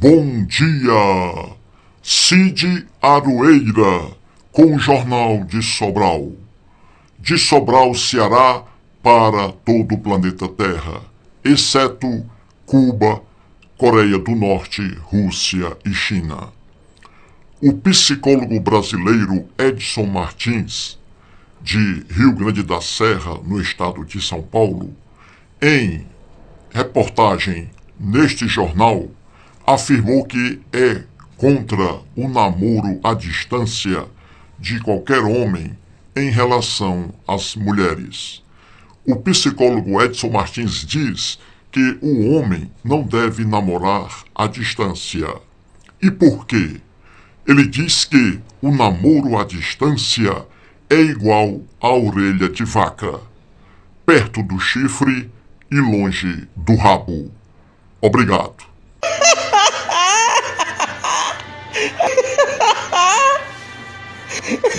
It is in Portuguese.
Bom dia! Cid Aroeira, com o Jornal de Sobral. De Sobral, Ceará, para todo o planeta Terra, exceto Cuba, Coreia do Norte, Rússia e China. O psicólogo brasileiro Edson Martins, de Rio Grande da Serra, no estado de São Paulo, em reportagem neste jornal, afirmou que é contra o namoro à distância de qualquer homem em relação às mulheres. O psicólogo Edson Martins diz que o homem não deve namorar à distância. E por quê? Ele diz que o namoro à distância é igual à orelha de vaca, perto do chifre e longe do rabo. Obrigado.